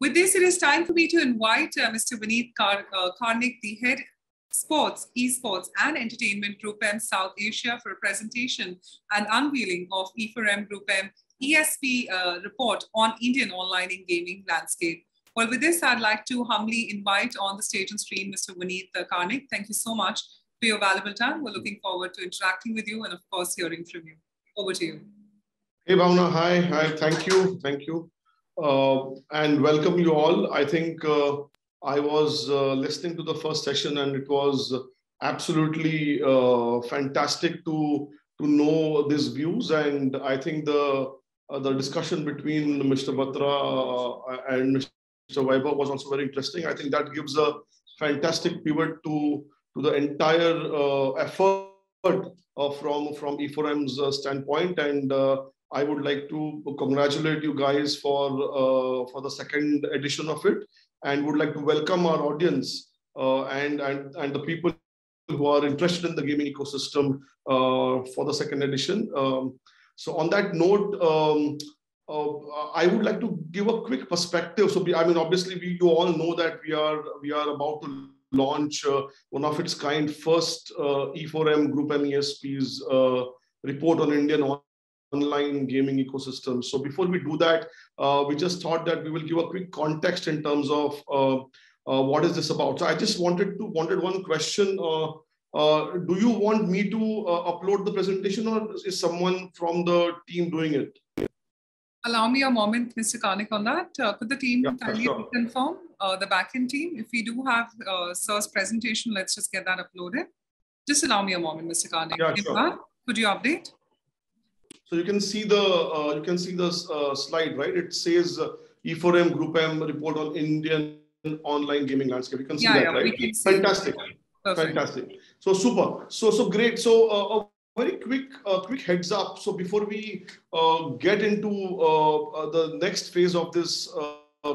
With this, it is time for me to invite uh, Mr. Vinit uh, Karnik, the head sports, esports, and entertainment Group M South Asia for a presentation and unveiling of E4M Group M ESP uh, report on Indian online and gaming landscape. Well, with this, I'd like to humbly invite on the stage and screen Mr. Vinit Karnik. Thank you so much for your valuable time. We're looking forward to interacting with you and, of course, hearing from you. Over to you. Hey, Bhavna. Hi. Hi. Thank you. Thank you. Uh, and welcome you all. I think uh, I was uh, listening to the first session and it was absolutely uh, fantastic to to know these views. And I think the uh, the discussion between Mr. Batra uh, and Mr. Weber was also very interesting. I think that gives a fantastic pivot to to the entire effort from from E4M's standpoint and I would like to congratulate you guys for uh, for the second edition of it, and would like to welcome our audience uh, and and and the people who are interested in the gaming ecosystem uh, for the second edition. Um, so on that note. Um, uh, I would like to give a quick perspective. So, I mean, obviously, we you all know that we are we are about to launch uh, one of its kind first uh, E4M Group M ESP's report on Indian online gaming ecosystem. So before we do that, uh, we just thought that we will give a quick context in terms of uh, uh, what is this about. So I just wanted to wanted one question. Uh, uh, do you want me to uh, upload the presentation or is someone from the team doing it? Allow me a moment, Mr. Karnik, on that. could the team yeah, kindly sure. confirm the backend team? If we do have uh, Sir's presentation, let's just get that uploaded. Just allow me a moment, Mr. Karnik. Yeah, sure. Could you update? So you can see the uh, you can see the uh, slide, right? It says uh, E4M Group M report on Indian online gaming landscape. You can see yeah, that, yeah, right? Fantastic, Perfect. fantastic. So super. So so great. So uh, a very quick uh, quick heads up. So before we uh, get into the next phase of this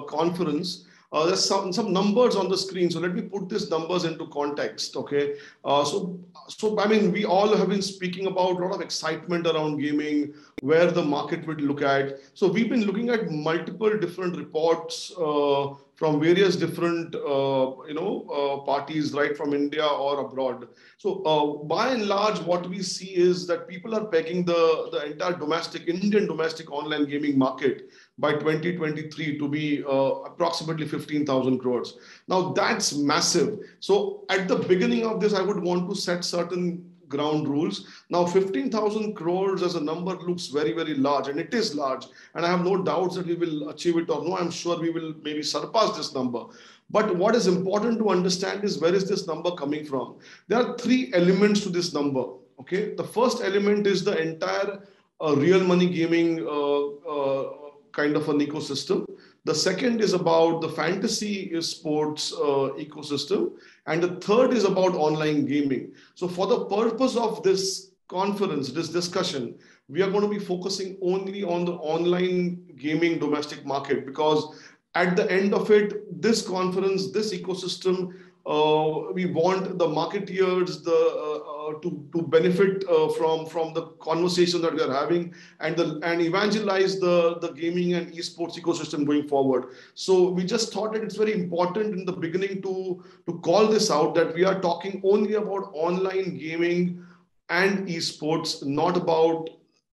conference. Uh, there's some, some numbers on the screen. So let me put these numbers into context. Okay. Uh, so, so I mean, we all have been speaking about a lot of excitement around gaming, where the market would look at. So we've been looking at multiple different reports uh, from various different, uh, you know, uh, parties, right from India or abroad. So uh, by and large, what we see is that people are pegging the, the entire domestic, Indian domestic online gaming market by 2023 to be uh, approximately 15,000 crores. Now that's massive. So at the beginning of this, I would want to set certain ground rules. Now 15,000 crores as a number looks very, very large and it is large. And I have no doubts that we will achieve it or no, I'm sure we will maybe surpass this number. But what is important to understand is where is this number coming from? There are three elements to this number. Okay, the first element is the entire uh, real money gaming uh, uh, kind of an ecosystem. The second is about the fantasy sports uh, ecosystem. And the third is about online gaming. So, for the purpose of this conference, this discussion, we are going to be focusing only on the online gaming domestic market because at the end of it, this conference, this ecosystem uh, we want the marketeers the, uh, uh, to, to benefit uh, from, from the conversation that we are having and, the, and evangelize the, the gaming and esports ecosystem going forward. So we just thought that it's very important in the beginning to, to call this out that we are talking only about online gaming and esports, not about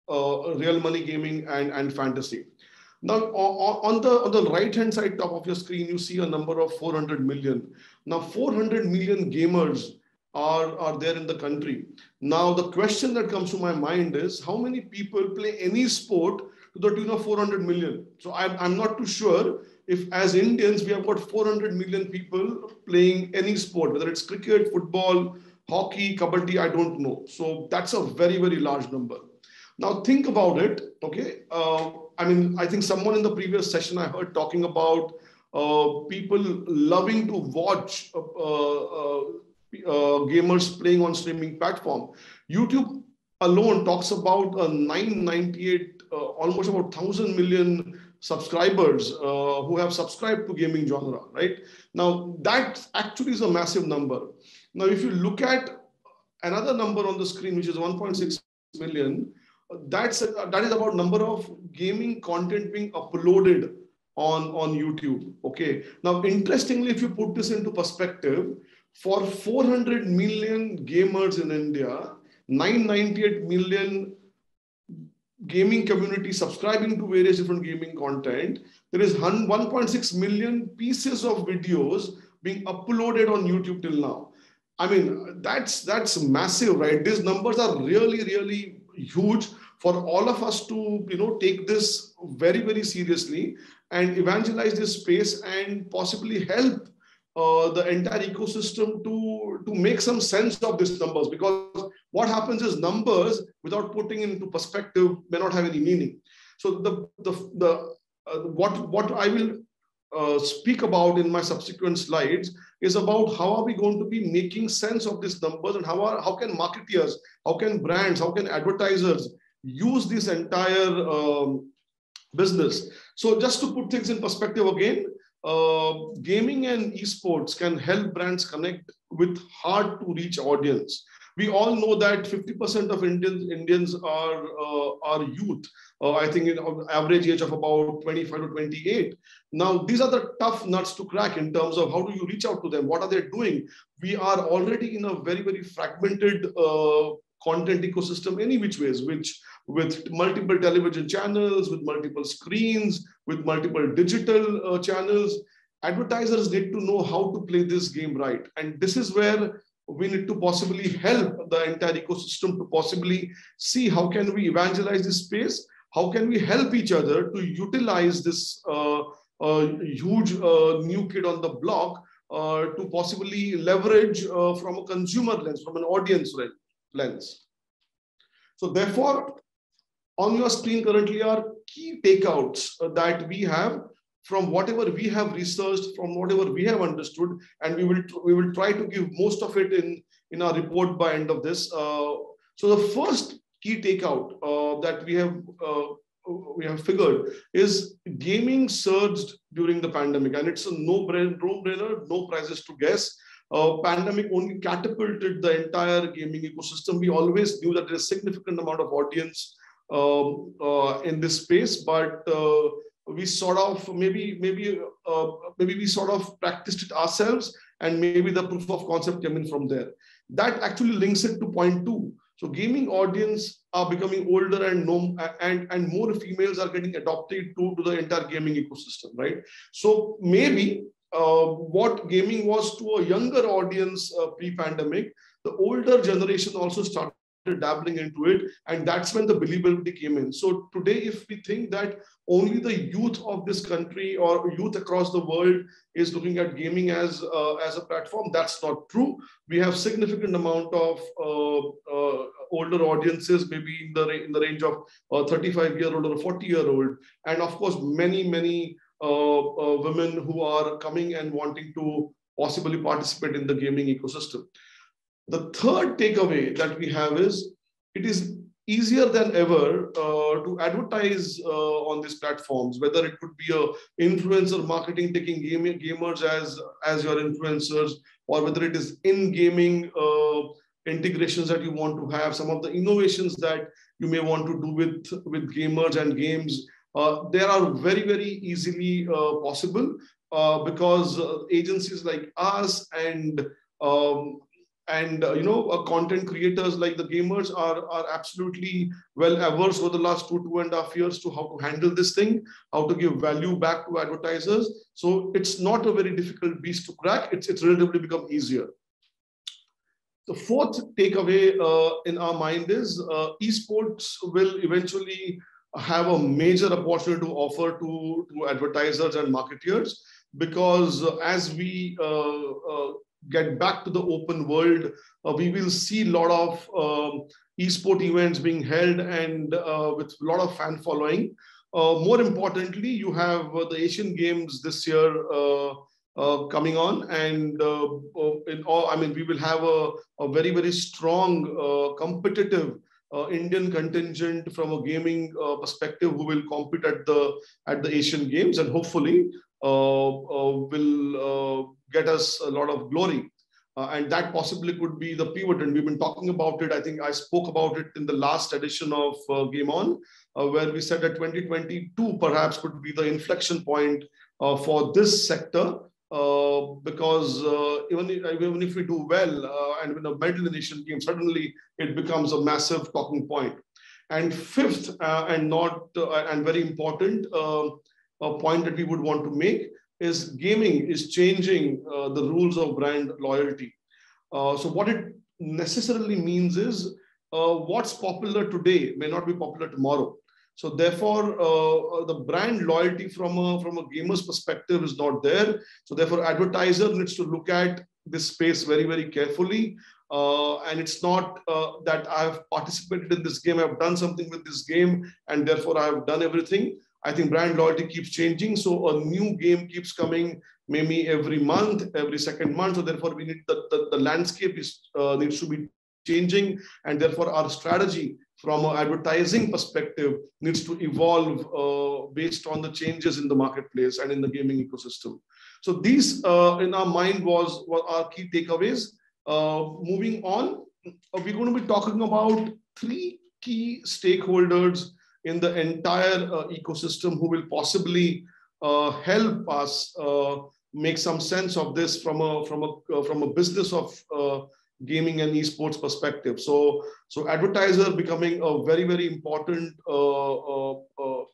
uh, real money gaming and, and fantasy. Now, on the on the right hand side top of your screen, you see a number of 400 million. Now, 400 million gamers are, are there in the country. Now, the question that comes to my mind is how many people play any sport to the tune of 400 million? So I'm, I'm not too sure if as Indians, we have got 400 million people playing any sport, whether it's cricket, football, hockey, kabaddi, I don't know. So that's a very, very large number. Now think about it, okay? Uh, I mean, I think someone in the previous session I heard talking about uh, people loving to watch uh, uh, gamers playing on streaming platform. YouTube alone talks about a 998, almost about 1,000 million subscribers uh, who have subscribed to gaming genre right now that actually is a massive number now if you look at another number on the screen which is 1.6 million that's that is about number of gaming content being uploaded on, on YouTube. Okay. Now, interestingly, if you put this into perspective, for 400 million gamers in India, 998 million gaming community subscribing to various different gaming content, there is 1.6 million pieces of videos being uploaded on YouTube till now. I mean, that's that's massive, right? These numbers are really, really huge for all of us to, you know, take this very, very seriously and evangelize this space and possibly help uh, the entire ecosystem to, to make some sense of these numbers. Because what happens is numbers without putting into perspective may not have any meaning. So the the, the uh, what what i will uh, speak about in my subsequent slides is about how are we going to be making sense of these numbers and how are how can marketeers how can brands how can advertisers use this entire um, business so just to put things in perspective again uh, gaming and esports can help brands connect with hard to reach audience we all know that 50% of Indians Indians are uh, are youth. Uh, I think in average age of about 25 to 28. Now these are the tough nuts to crack in terms of how do you reach out to them? What are they doing? We are already in a very very fragmented uh, content ecosystem any which ways, which with multiple television channels, with multiple screens, with multiple digital uh, channels. Advertisers need to know how to play this game right. And this is where we need to possibly help the entire ecosystem to possibly see how can we evangelize this space how can we help each other to utilize this uh, uh, huge uh, new kid on the block uh, to possibly leverage uh, from a consumer lens from an audience lens so therefore on your screen currently are key takeouts that we have from whatever we have researched, from whatever we have understood, and we will we will try to give most of it in in our report by end of this. Uh, so the first key takeout uh, that we have uh, we have figured is gaming surged during the pandemic, and it's a no-brainer, no-brainer, no prizes to guess. Uh, pandemic only catapulted the entire gaming ecosystem. We always knew that there's a significant amount of audience uh, in this space, but uh, we sort of maybe maybe uh, maybe we sort of practiced it ourselves and maybe the proof of concept came in from there. That actually links it to point two. So gaming audience are becoming older and no, and and more females are getting adopted to, to the entire gaming ecosystem right? So maybe uh, what gaming was to a younger audience uh, pre-pandemic the older generation also started dabbling into it and that's when the believability came in. So today if we think that only the youth of this country or youth across the world is looking at gaming as uh, as a platform that's not true. We have significant amount of uh, uh, older audiences maybe in the in the range of 35 year old or 40 year old and of course many many uh, uh, women who are coming and wanting to possibly participate in the gaming ecosystem the third takeaway that we have is it is easier than ever uh, to advertise uh, on these platforms, whether it could be a influencer marketing taking game, gamers as, as your influencers, or whether it is in gaming uh, integrations that you want to have, some of the innovations that you may want to do with, with gamers and games. Uh, they are very, very easily uh, possible uh, because agencies like us and um, and uh, you know uh, content creators like the gamers are are absolutely well averse over the last two two and a half years to how to handle this thing how to give value back to advertisers. So it's not a very difficult beast to crack. It's it's relatively become easier. The fourth takeaway uh, in our mind is uh, esports will eventually have a major opportunity to offer to, to advertisers and marketeers because as we uh, uh, get back to the open world, uh, we will see a lot of um, esport events being held and uh, with a lot of fan following. Uh, more importantly, you have uh, the Asian Games this year uh, uh, coming on, and in all, I mean, we will have a, a very very strong competitive. Indian contingent from a gaming perspective who will compete at the at the Asian Games and hopefully will get us a lot of glory. Uh, and that possibly could be the pivot. And we've been talking about it. I think I spoke about it in the last edition of uh, Game On, uh, where we said that 2022 perhaps could be the inflection point uh, for this sector. Uh, because uh, even, if, even if we do well and win a medal in Asian Games, suddenly it becomes a massive talking point. And fifth, and not and very important, a point that we would want to make is gaming is changing uh, the rules of brand loyalty. Uh, so what it necessarily means is uh, what's popular today may not be popular tomorrow. So therefore, uh, uh, the brand loyalty from a, from a gamer's perspective is not there. So therefore, advertiser needs to look at this space very, very carefully. Uh, and it's not that I've participated in this game, I've done something with this game, and therefore I've done everything I think brand loyalty keeps changing. So a new game keeps coming maybe every month, every second month. So therefore, we need the, the, the landscape is uh, needs to be changing, and therefore our strategy from an advertising perspective needs to evolve uh, based on the changes in the marketplace and in the gaming ecosystem. So these, uh, in our mind, was, was our key takeaways. Uh, moving on, uh, we're going to be talking about three key stakeholders in the entire uh, ecosystem who will possibly uh, help us uh, make some sense of this from a from a from a business of gaming and esports perspective. So, so advertiser becoming a very, very important uh, uh,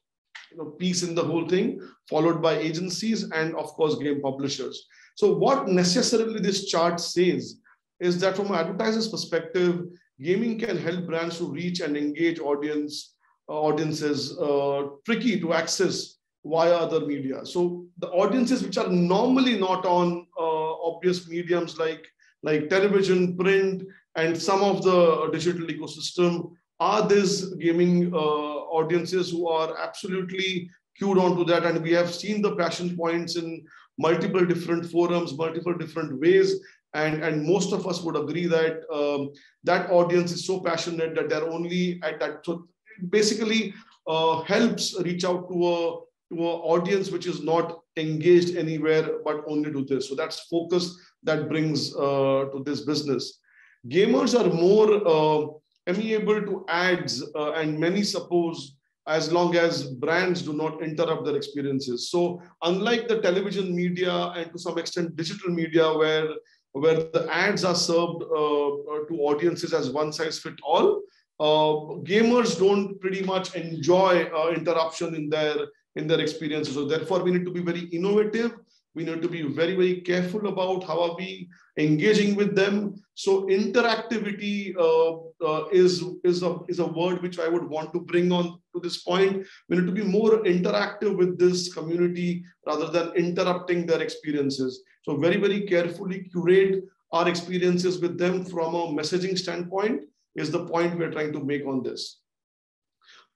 piece in the whole thing, followed by agencies and of course game publishers. So, what necessarily this chart says is that from an advertiser's perspective, gaming can help brands to reach and engage audience audiences uh, tricky to access via other media. So the audiences which are normally not on uh, obvious mediums like, like television, print, and some of the digital ecosystem are these gaming uh, audiences who are absolutely queued onto that. And we have seen the passion points in multiple different forums, multiple different ways. And, and most of us would agree that um, that audience is so passionate that they're only at that. So basically uh, helps reach out to a to an audience which is not engaged anywhere but only to this. So that's focus that brings uh, to this business. Gamers are more uh, amenable to ads, uh, and many suppose as long as brands do not interrupt their experiences. So unlike the television media and to some extent digital media, where where the ads are served uh, to audiences as one size fit all, uh, gamers don't pretty much enjoy uh, interruption in their in their experiences. So therefore, we need to be very innovative. We need to be very very careful about how are we engaging with them. So interactivity uh, uh, is is a is a word which I would want to bring on to this point. We need to be more interactive with this community rather than interrupting their experiences. So very very carefully curate our experiences with them from a messaging standpoint is the point we're trying to make on this.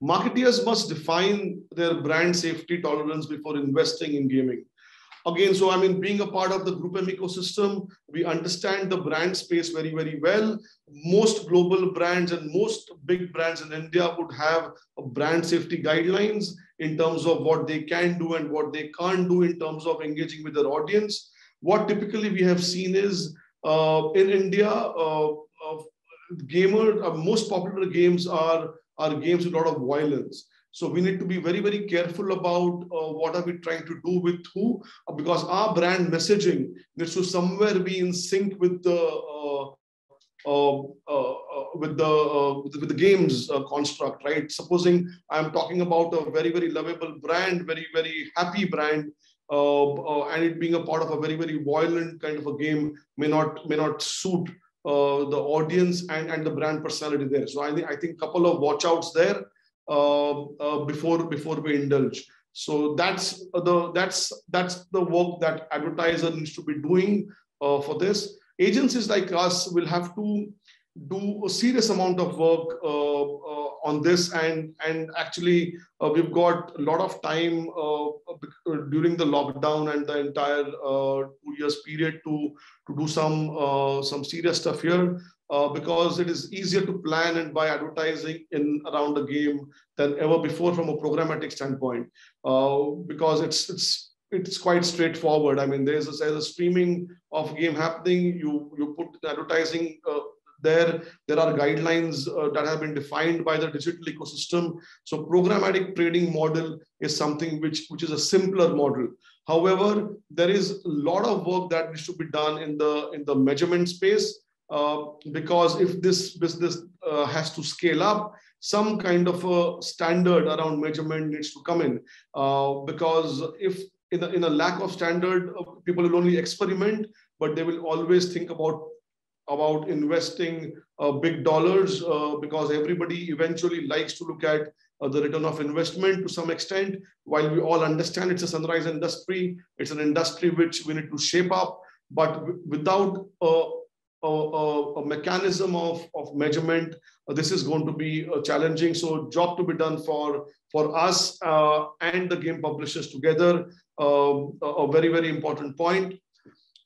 Marketeers must define their brand safety tolerance before investing in gaming. Again, so I mean, being a part of the Group M ecosystem, we understand the brand space very, very well. Most global brands and most big brands in India would have brand safety guidelines in terms of what they can do and what they can't do in terms of engaging with their audience. What typically we have seen is uh, in India, uh, gamer, uh, most popular games are, are games with a lot of violence. So we need to be very, very careful about uh, what are we trying to do with who, uh, because our brand messaging needs to somewhere be in sync with the uh, uh, uh with the with the games construct, right? Supposing I'm talking about a very, very lovable brand, very, very happy brand, and it being a part of a very, very violent kind of a game may not may not suit uh, the audience and, and the brand personality there. So I think I think couple of watchouts there uh, uh, before before we indulge. So that's the that's that's the work that advertiser needs to be doing uh, for this. Agencies like us will have to do a serious amount of work uh, uh, on this and and actually uh, we've got a lot of time uh, uh, during the lockdown and the entire uh, two years period to to do some some serious stuff here because it is easier to plan and buy advertising in around the game than ever before from a programmatic standpoint because it's it's it's quite straightforward. I mean, there's a, there's a streaming of game happening. You you put advertising uh, there. There are guidelines uh, that have been defined by the digital ecosystem. So programmatic trading model is something which which is a simpler model. However, there is a lot of work that needs to be done in the in the measurement space uh, because if this business uh, has to scale up, some kind of a standard around measurement needs to come in. Uh, because if in a, in a lack of standard, uh, people will only experiment, but they will always think about about investing uh, big dollars uh, because everybody eventually likes to look at uh, the return of investment to some extent. While we all understand it's a sunrise industry, it's an industry which we need to shape up, but without a, a, a mechanism of, of measurement, uh, this is going to be uh, challenging. So job to be done for, for us uh, and the game publishers together. Um, a very, very important point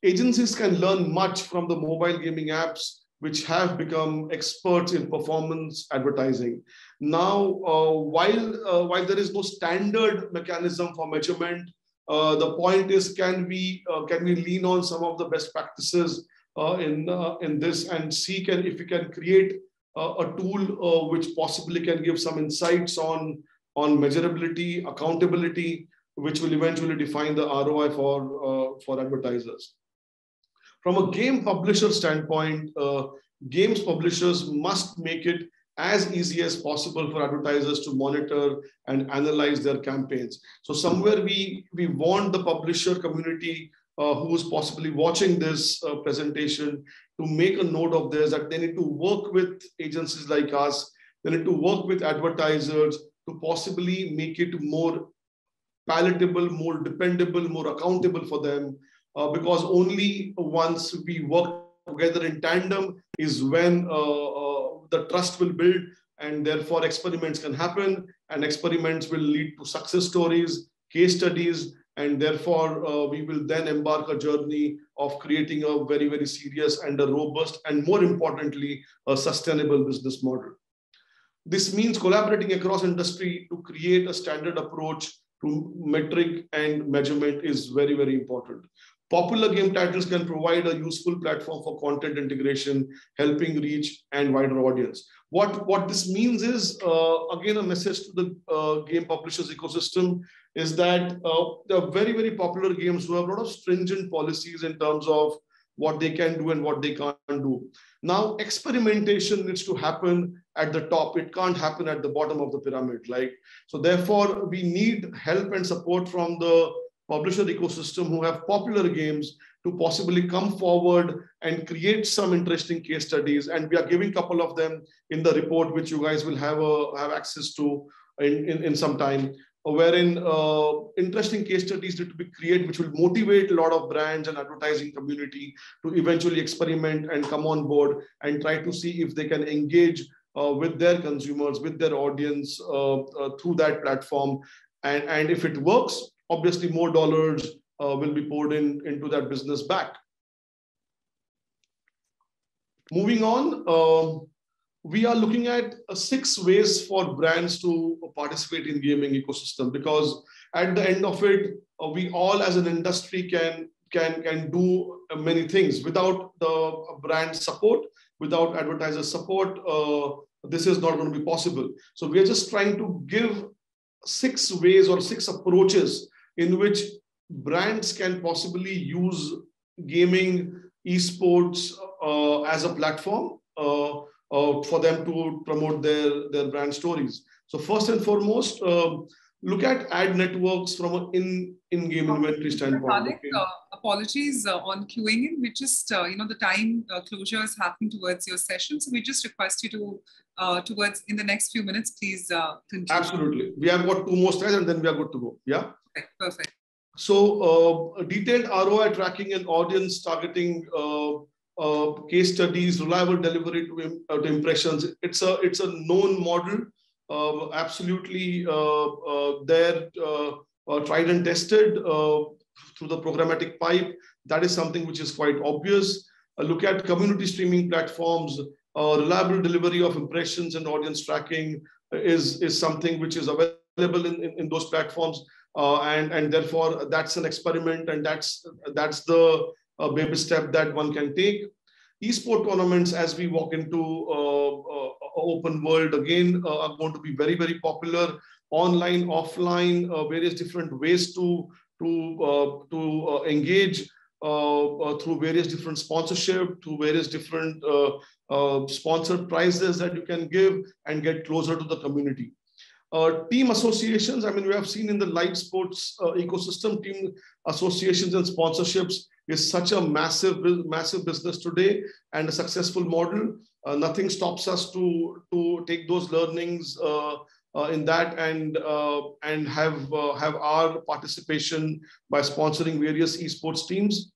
agencies can learn much from the mobile gaming apps which have become experts in performance advertising. Now, uh, while, uh, while there is no standard mechanism for measurement, uh, the point is, can we, uh, can we lean on some of the best practices uh, in, uh, in this and see can, if we can create a tool which possibly can give some insights on, on measurability, accountability, which will eventually define the ROI for, for advertisers. From a game publisher standpoint, uh, games publishers must make it as easy as possible for advertisers to monitor and analyze their campaigns. So somewhere we, we want the publisher community uh, who is possibly watching this uh, presentation to make a note of this, that they need to work with agencies like us, they need to work with advertisers to possibly make it more palatable, more dependable, more accountable for them uh, because only once we work together in tandem is when uh, uh, the trust will build and therefore experiments can happen and experiments will lead to success stories, case studies, and therefore uh, we will then embark a journey of creating a very, very serious and a robust and more importantly, a sustainable business model. This means collaborating across industry to create a standard approach to metric and measurement is very, very important. Popular game titles can provide a useful platform for content integration, helping reach and wider audience. What, what this means is, uh, again, a message to the uh, game publishers ecosystem is that uh, there are very, very popular games who have a lot of stringent policies in terms of what they can do and what they can't do. Now, experimentation needs to happen at the top. It can't happen at the bottom of the pyramid. Like so, therefore, we need help and support from the publisher ecosystem who have popular games to possibly come forward and create some interesting case studies. And we are giving a couple of them in the report, which you guys will have, a, have access to in, in, in some time, wherein uh, interesting case studies need to be created, which will motivate a lot of brands and advertising community to eventually experiment and come on board and try to see if they can engage uh, with their consumers, with their audience uh, uh through that platform. And, and if it works, obviously more dollars uh, will be poured in into that business back. Moving on, uh, we are looking at uh, six ways for brands to participate in gaming ecosystem because at the end of it, uh, we all as an industry can can can do many things without the brand support, without advertiser support. Uh, this is not going to be possible. So we are just trying to give six ways or six approaches in which brands can possibly use gaming esports uh, as a platform uh, uh, for them to promote their, their brand stories. So first and foremost, um, look at ad networks from an in, in-game inventory standpoint. okay. Uh, apologies uh, on queuing in. We just, uh, you know, the time closure is happening towards your session. So we just request you to, towards in the next few minutes, please uh, continue. Absolutely. We have got two more slides and then we are good to go. Yeah. Perfect. So uh, detailed ROI tracking and audience targeting uh, uh, case studies, reliable delivery to, uh, to, impressions. It's a it's a known model, uh, absolutely uh, there, tried and tested through the programmatic pipe. That is something which is quite obvious. look at community streaming platforms. Reliable delivery of impressions and audience tracking is is something which is available in, in, in those platforms uh, and and therefore that's an experiment, and that's that's the uh, baby step that one can take. Esport tournaments, as we walk into uh, open world again, are going to be very very popular. Online, offline, various different ways to to to engage uh, uh, through various different sponsorship, through various different uh, sponsored prizes that you can give and get closer to the community. Uh, team associations, I mean, we have seen in the live sports uh, ecosystem, team associations and sponsorships is such a massive, massive business today and a successful model. Uh, nothing stops us to, to take those learnings in that and, and have, have our participation by sponsoring various esports teams.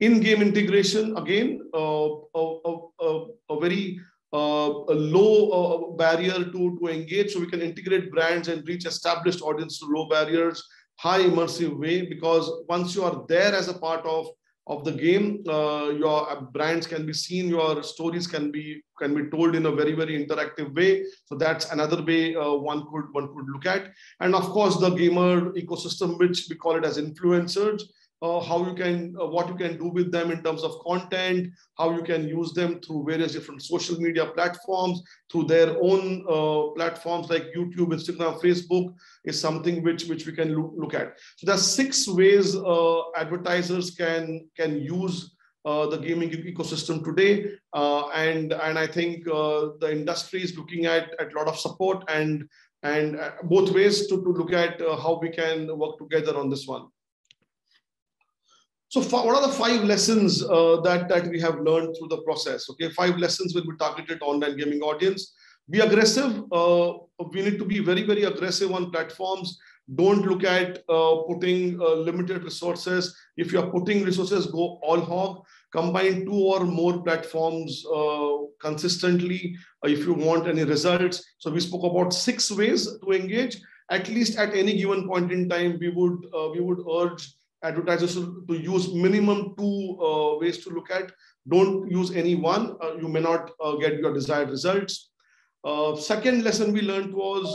In-game integration, again, uh, a, a, a, very uh, a low uh, barrier to, to engage. So we can integrate brands and reach established audience to low barriers, high immersive way, because once you are there as a part of of the game uh, your brands can be seen your stories can be can be told in a very very interactive way so that's another way uh, one could one could look at and of course the gamer ecosystem which we call it as influencers uh, how you can, uh, what you can do with them in terms of content, how you can use them through various different social media platforms, through their own uh, platforms like YouTube, Instagram, Facebook is something which, which we can look, look at. So there's six ways uh, advertisers can, can use uh, the gaming ecosystem today. Uh, and, and I think the industry is looking at, at a lot of support and, and both ways to, to look at how we can work together on this one. So what are the five lessons uh, that, that we have learned through the process? Okay, five lessons will be targeted online gaming audience. Be aggressive. Uh, we need to be very, very aggressive on platforms. Don't look at uh, putting uh, limited resources. If you're putting resources, go all hog. Combine two or more platforms uh, consistently uh, if you want any results. So we spoke about six ways to engage. At least at any given point in time, we would we would urge advertisers to use minimum two uh, ways to look at. Don't use any one. Uh, you may not uh, get your desired results. Uh, second lesson we learned was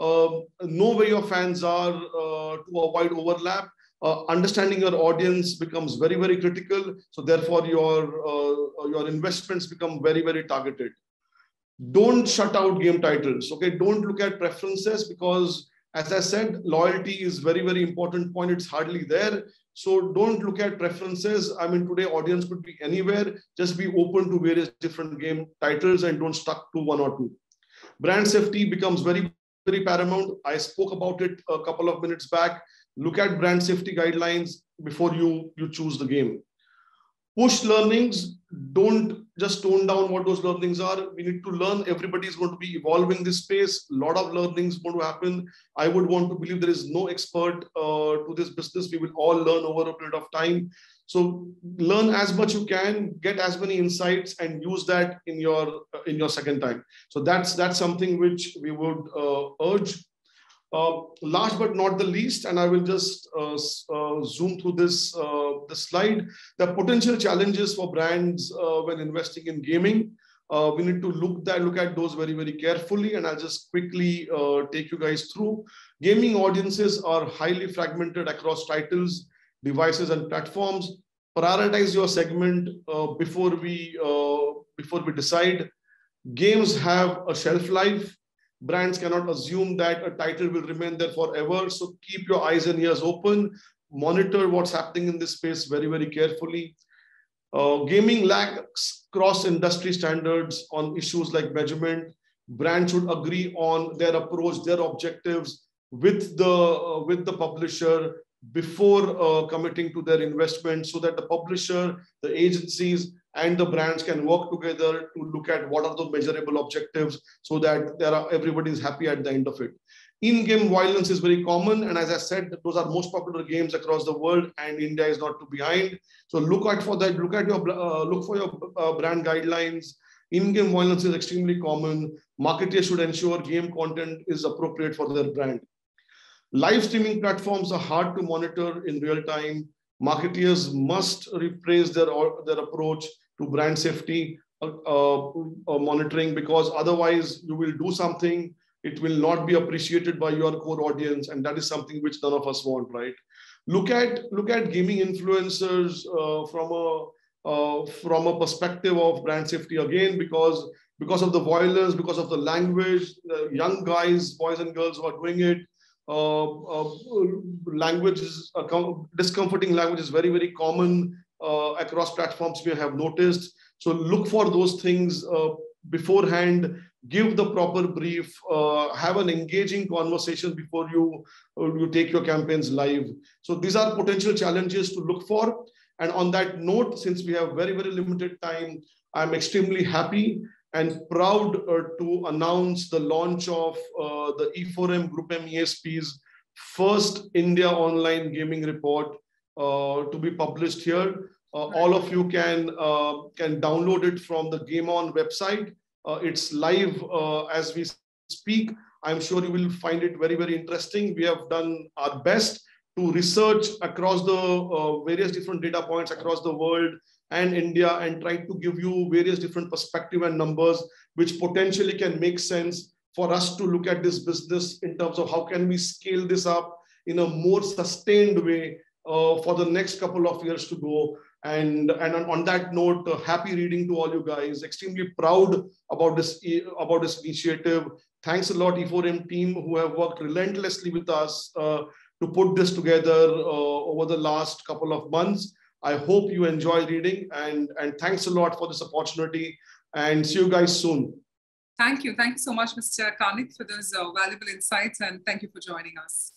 uh, know where your fans are to avoid overlap. understanding your audience becomes very, very critical. So therefore, your, your investments become very, very targeted. Don't shut out game titles. Okay, don't look at preferences because as I said, loyalty is very, very important point. It's hardly there. So don't look at preferences. I mean, today audience could be anywhere. Just be open to various different game titles and don't stuck to one or two. Brand safety becomes very, very paramount. I spoke about it a couple of minutes back. Look at brand safety guidelines before you, you choose the game push learnings don't just tone down what those learnings are. We need to learn. Everybody is going to be evolving this space. A lot of learnings going to happen. I would want to believe there is no expert uh, to this business. We will all learn over a period of time. So learn as much you can get as many insights and use that in your uh, in your second time. So that's that's something which we would uh, urge last but not the least, and I will just uh, uh, zoom through this, uh, the slide, the potential challenges for brands uh, when investing in gaming. Uh, we need to look that look at those very very carefully, and I'll just quickly take you guys through. Gaming audiences are highly fragmented across titles, devices, and platforms. Prioritize your segment before we before we decide. Games have a shelf life brands cannot assume that a title will remain there forever. So keep your eyes and ears open, monitor what's happening in this space very, very carefully. Uh, gaming lacks cross-industry standards on issues like measurement. Brands should agree on their approach, their objectives with the, uh, with the publisher before uh, committing to their investment so that the publisher, the agencies, and the brands can work together to look at what are the measurable objectives so that there are everybody is happy at the end of it. In-game violence is very common. And as i said those are most popular games across the world and india is not too behind. So look out for that. Look at your uh, look for your uh, brand guidelines. In-game violence is extremely common. Marketers should ensure game content is appropriate for their brand. Live streaming platforms are hard to monitor in real time. Marketeers must rephrase their, their approach to brand safety uh, uh, monitoring because otherwise you will do something it will not be appreciated by your core audience and that is something which none of us want right? Look at look at gaming influencers uh, from a uh, from a perspective of brand safety again because because of the violence because of the language uh, young guys boys and girls who are doing it uh, uh, language is discomforting language is very very common uh, across platforms we have noticed. So look for those things beforehand. Give the proper brief have an engaging conversation before you you take your campaigns live. So these are potential challenges to look for. And on that note since we have very very limited time i'm extremely happy and proud uh, to announce the launch of uh, the E4M Group M ESP's first India online gaming report uh, to be published here. Uh, all of you can uh, can download it from the Game On website. Uh, it's live as we speak. I'm sure you will find it very, very interesting. We have done our best to research across the various different data points across the world and India and try to give you various different perspective and numbers which potentially can make sense for us to look at this business in terms of how can we scale this up in a more sustained way uh, for the next couple of years to go. And, and on that note, uh, happy reading to all you guys. Extremely proud about this, about this initiative. Thanks a lot, E4M team, who have worked relentlessly with us uh, to put this together uh, over the last couple of months. I hope you enjoy reading and, and thanks a lot for this opportunity and see you guys soon. Thank you. Thank you so much, Mr. Karnik, for those uh, valuable insights and thank you for joining us.